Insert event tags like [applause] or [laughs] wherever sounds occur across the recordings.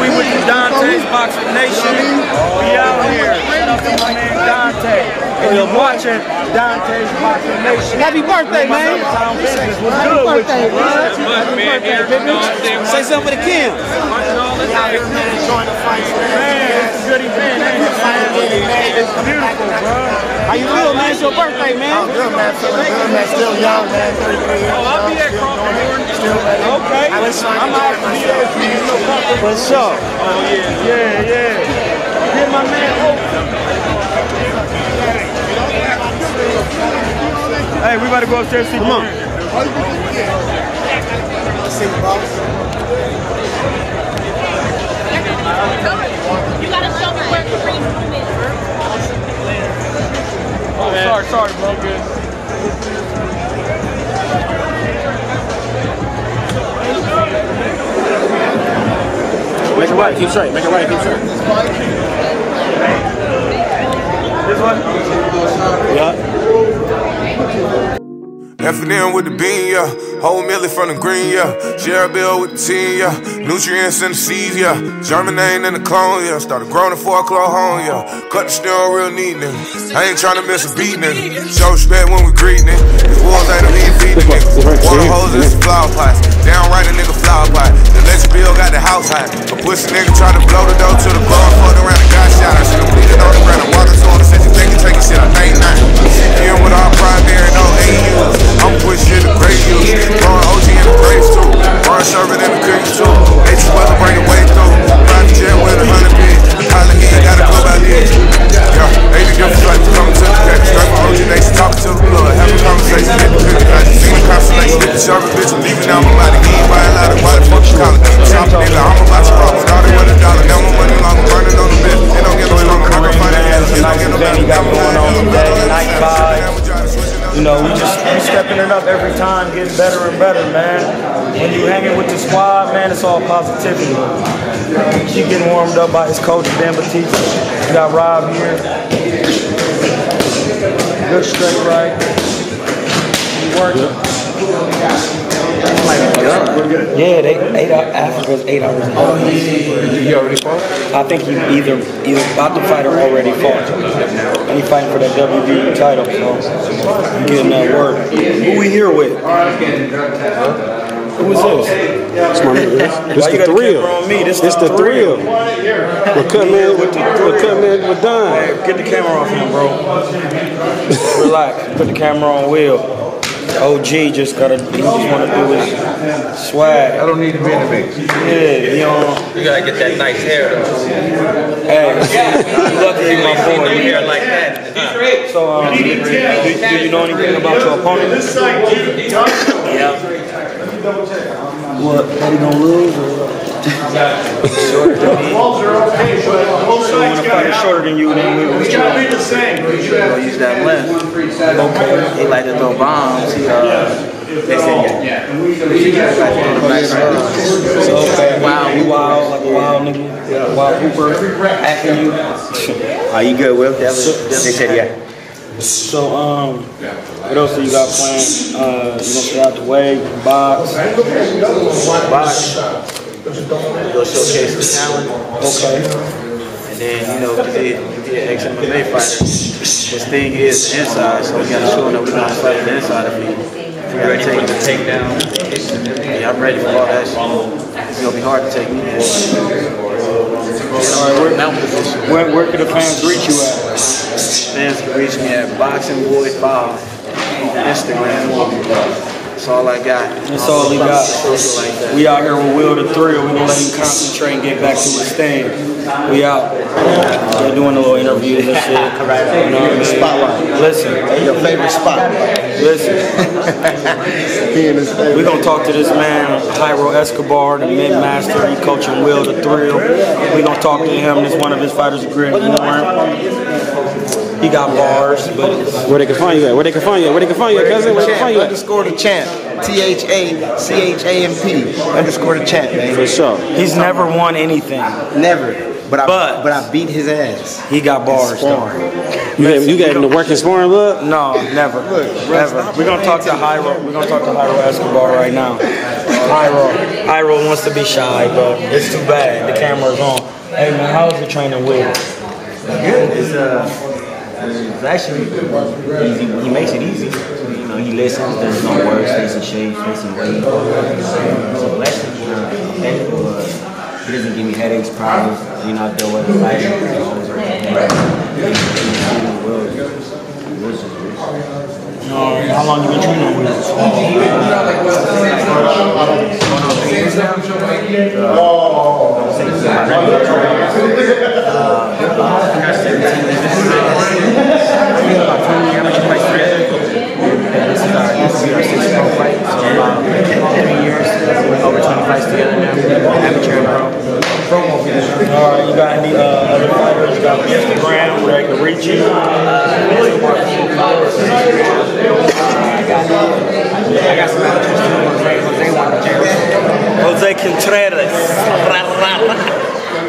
we with the Dante's Boxing Nation. We out here. Shout out to my man Dante. And you're watching Dante's Boxing Nation. Happy birthday, man. Town business. What's Happy birthday, man. Happy birthday, baby. Say something for the Kim. Man, it's a good event, ain't it, man? It's beautiful, bro. How you feel, man? It's your birthday, man. Good man, feeling good man, still young man, 33 years Oh, I'll be at Crawford Okay. I'm out to be there for you. No problem. For sure. Oh, yeah, yeah, yeah. Get my man open. Hey, we about to go upstairs and see Come on. You gotta show me where the green room is. Oh, sorry, sorry, bro. Good. Make it right, keep straight. Make it right, keep straight. This one? Yeah. F&M with the bean, yeah. Whole millie from the green, yeah. Bill with the team, yeah. Nutrients in the seeds, yeah. Germinating in the clone, yeah. Started growing before I close home, yeah. Cut the steering real neat, nigga. I ain't tryna miss a beat, nigga. Show respect when we greet, nigga. These wolves ain't a mean feed, nigga. Water hoses and flower pots. Downright a nigga flower pot. Electric bill got the house hot. A pussy nigga tried to blow the door to the bar, fucked around and got shot. I should've bleeding on the ground and walked to him and said, you think you taking shit, I think not. CPM with all primary, no AUs. I'm pushing shit to great use. Throwing OG in the graves too. Throwing sherbet in the cookies too. They just wasn't bringing weight getting better and better, man. When you hanging with the squad, man, it's all positivity. Keep getting warmed up by his coach, Dan Batista. We got Rob here. Good straight right. He working. Yeah, they eight hours, Africa's eight hours. Oh, he, he already fought? I think he either either about to fight or already fought, and he fighting for that WB title. So I'm getting that word. Who we here with? Who is this? This my nigga. This, this Why you the got the thrill. camera on me? This This the the thrill. We're cutting in with the we're cutting in with Don. Hey, get the camera off him, bro. Relax. Put the camera on Will. OG just gotta. He just wanna do his swag. I don't need to be in the mix. Yeah, you know. You gotta get that nice hair though. Hey, [laughs] you lucky you my See no boy. hair like that. So, um, do, do, do you know anything about your opponent? Yeah. What? That he gonna lose? Or? shorter than me. So when a fighter shorter than you, then we It's gotta be the same. but you have- Go use that left. okay. He like to throw bombs. He, uh, they said, yeah. He like to throw the back right. So okay, wow, you wild like a wild nigga, wild hooper, acting you. Are you good, Will? They said, yeah. So um, what else do you got planned? Uh, you gonna stay out the way, box? Box. Go showcase some talent. Okay. And then, you know, we did, we did ex-MMA fighter. His thing is the inside, so we gotta show him that we're gonna fight the inside we, if we ready for the takedown. Yeah, I'm ready for all that shit. It's gonna be hard to take me down. All right, where, where, can the fans reach you at? Fans can reach me at Boxing Boy 5 on Instagram. That's all I got. That's all he got. Like. We out here with Will the Thrill. We gonna let him concentrate and get back to his thing. We out. They're doing a little interview and shit. You know what I mean? Spotlight. Listen, Your favorite spot. listen. [laughs] He in his favorite. We're gonna talk to this man, Jairo Escobar, the mid master. He coaching Will the Thrill. We're gonna talk to him. This one of his fighters agreeing. You know him. He got bars, but Where they can find you at? Where they can find you at? Where they can find you at, cousin? Where they can find you at? Underscore the champ. T H A C H A M P. Underscore the champ, man. For sure. he's never won anything. Never. But I But- but I beat his ass. He got bars. Sparring. You got, Listen, you got we in the don't- working sparring book? No, never, never. We're gonna talk to Jairo. We're gonna talk to Jairo Escobar right now. Jairo, Jairo wants to be shy, but it's too bad. The camera's on. Hey man, how's the training with? Good. It's uh, it's actually easy. He makes it easy. You know, he listens, does no work, stays in shape, stays in weight. It's a blessing. Uh, technical, uh, he doesn't give me headaches, problems. You know, I deal with it. Like, always No, how long you been training with? about 20 amateur fights for This is our this will be our sixth pro fight. So about three years, over 20 fights together now. Amateur and pro. All right, you got any uh, other fighters? You got Instagram where they can reach you? I got some amateurs too. Jose, Jose won the Contreras.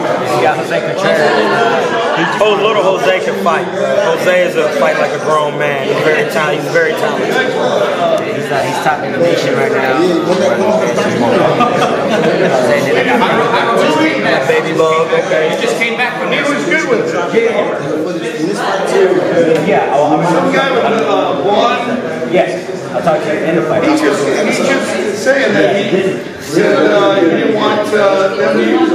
You got Jose Contreras. Oh, little Jose can fight. Jose is a fight like a grown man. He's very talented. He's very talented. He's, uh, he's top in the nation right now. Jose, then I got Baby love. Okay. Just came back from there. He was good with it. Yeah, oh, I'm, Some guy with uh, blonde. yes. I'll talk to you in the fight. He just, he just saying that he said uh, he didn't want uh, them to use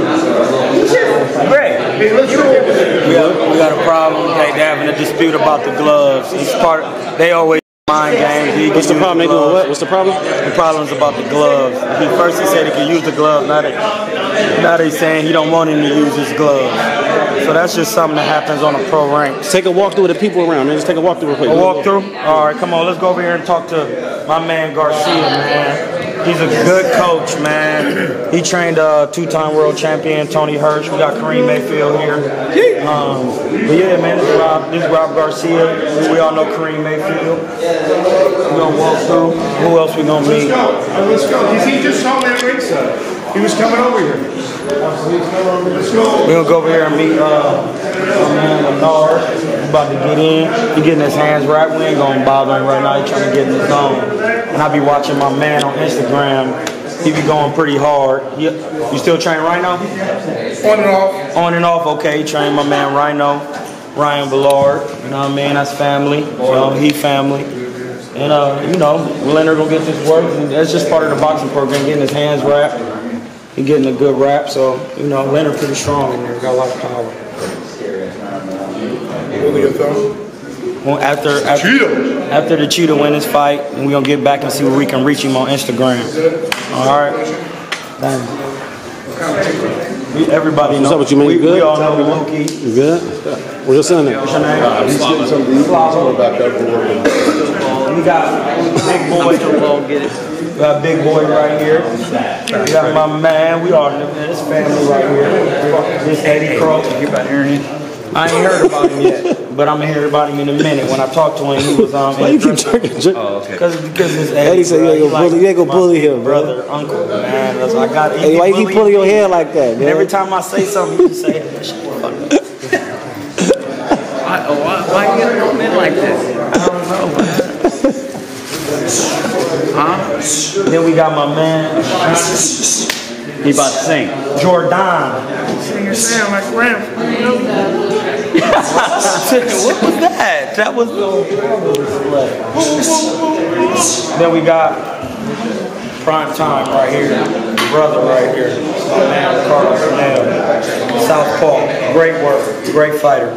him. Great. Hey, let's go over there. We got, a problem. Okay, they're having a dispute about the gloves. He's part. They always mind games. He What's the problem? They doing what? What's the problem? The problem's about the gloves. He first he said he could use the gloves. Now they now they saying he don't want him to use his gloves. So that's just something that happens on a pro rank. Take a walk through with the people around, man. Just take a walk through real quick. A walkthrough? All right, come on, let's go over here and talk to my man Garcia, man. He's a good coach, man. He trained a two-time world champion Tony Hirsch. We got Karim Mayfield here. Um, but yeah, man, this is Rob. This is Rob Garcia. We all know Karim Mayfield. We gonna walk through. Who else we gonna meet? Let's go. Let's go. Is He just saw me at ringside. He was coming over here. We gonna go over here and meet uh, my man Menard. He's about to get in. He getting his hands wrapped. We ain't gonna bother him right now. He trying to get in the zone. And I be watching my man on Instagram. He be going pretty hard. He, you still train Rhino? On and off. On and off. Okay, train my man Rhino, Ryan Ballard. You know what I mean? That's family. You know, he family. And uh, you know, Lennard gonna get this work. And that's just part of the boxing program, getting his hands wrapped. He getting a good rap, so you know Lennard pretty strong in there. Got a lot of power. Well, after after, after the cheetah win this fight, and we gonna get back and see where we can reach him on Instagram. All right. Thank you. We- Everybody What's know. up with you, man? We, You good? we all know Loki. You good? Where's your son at? What's your name? He's getting some he's coming back up for working. We got big boy. We got big boy right here. We got my man. We all know this family right here. This Eddie Crow. You about hearing him? I ain't heard about him yet, but I'm gonna hear about him in a minute. When I talked to him, he was um. Why you keep talking jerking? Oh, okay. Because because it's Eddie Eddie. said you ain't gonna bully- you ain't gonna bully him, bro. brother, uncle, man. That's I got. Hey, why you keep pulling your hair like that, And man? every time I say something, you say it. Fuck. Why, why, why you gotta come in like this? Huh? Then we got my man. He about to sing. Jordan. Singer sound like Ram. what was that? That was. then we got prime time right here, brother right here, my man Carlos Canel, Southpaw, great work, great fighter.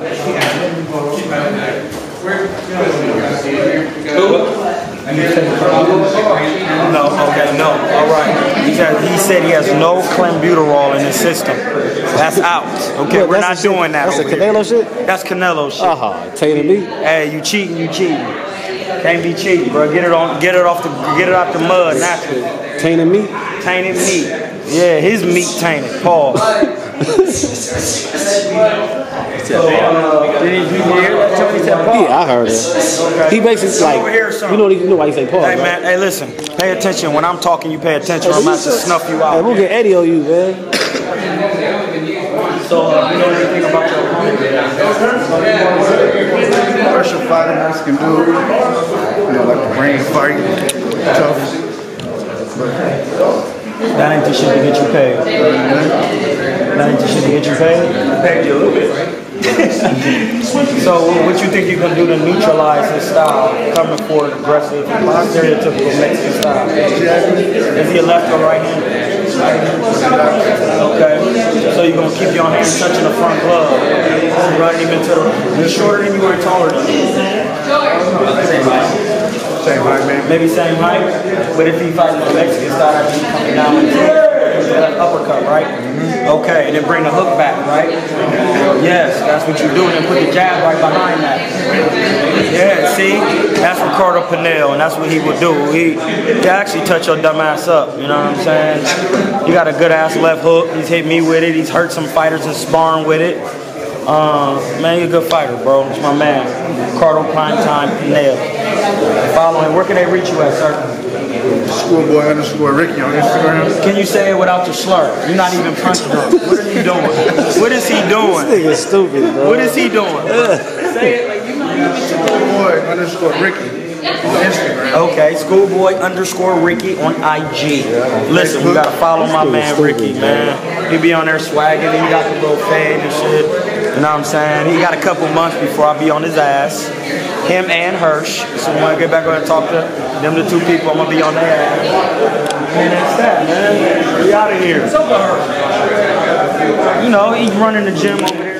No, okay, no, all right. He said, he said he has no clenbuterol in his system. That's out. Okay, What, we're not the shit- doing that. That's a over here. Canelo shit? That's Canelo shit. Uh-huh. Taylor me. Hey, you cheating, you cheating. Can't be cheating, bro. Get it on, get it off the, get it out the mud naturally. Tainted meat. Tainted meat. Yeah, his meat tainted. Paul. Yeah, I heard it. He basically Come over here, like, you know, you know why he say Paul, Hey right? man, hey listen. Pay attention. When I'm talking, you pay attention. or I'm about to snuff you Hey, out. we'll get Eddie on you, man. So, uh, you know anything about your opponent? Commercial fighter, Mexican dude. You know, like the brain fight, tough. That ain't the shit to get you paid. That ain't the shit to get you paid? Paid you a little bit. so what you think you're gonna do to neutralize his style, coming forward aggressive, stereotypical Mexican style? Is he a left or right hand? Okay. So you're gonna keep your hand touching the front glove, running him into the. He's shorter than you or taller than you? Same height. Same height, maybe. Maybe same height, but if he fights the Mexican style, that'd be coming down that uppercut, right? Okay, and then bring the hook back, right? Yes, that's what you're doing, and put the jab right behind that. Yeah, see? That's Ricardo Pinell, and that's what he would do. He, he actually touch your dumb ass up, you know what I'm saying? He got a good ass left hook. He's hit me with it. He's hurt some fighters in sparring with it. Um, man, you're a good fighter, bro. It's my man, Ricardo Primetime Pinell. Follow him. Where can they reach you at, sir? Schoolboy underscore Ricky on Instagram. Can you say it without the slur? You're not even punching him. What are you doing? What is he doing? This nigga stupid, bro. What is he doing? [laughs] Say it like you not even Schoolboy underscore Ricky on Instagram. Okay, schoolboy underscore Ricky on IG. Listen, we gotta follow my man Ricky, man. He be on there swagging, he got the little fan and shit. You know what I'm saying? He got a couple months before I be on his ass. Him and Hirsch. So when I get back on and talk to them, the two people, I'm gonna be on their ass. And that's that, man. We out of here. You know, he's running the gym over there.